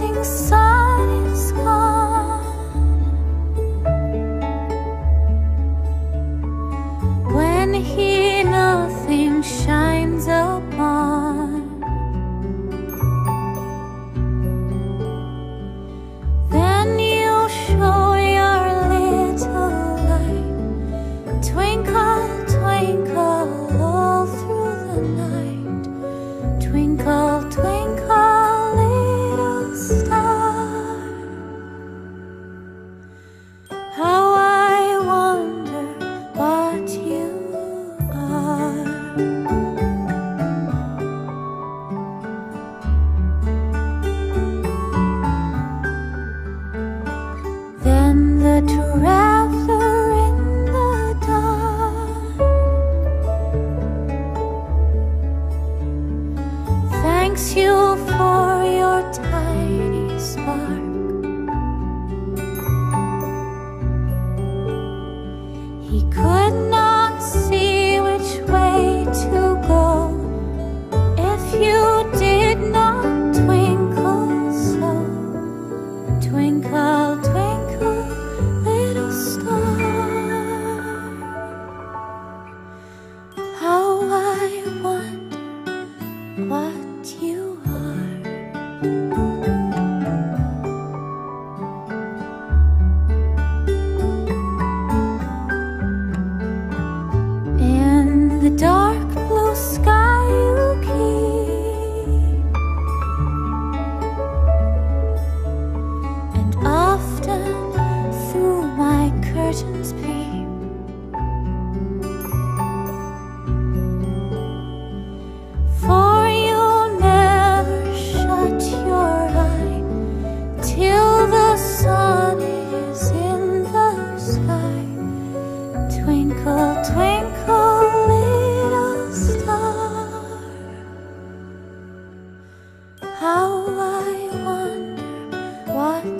blazing sun thanks you for curtains peep. For you'll never shut your eye till the sun is in the sky. Twinkle, twinkle, little star. How I wonder what.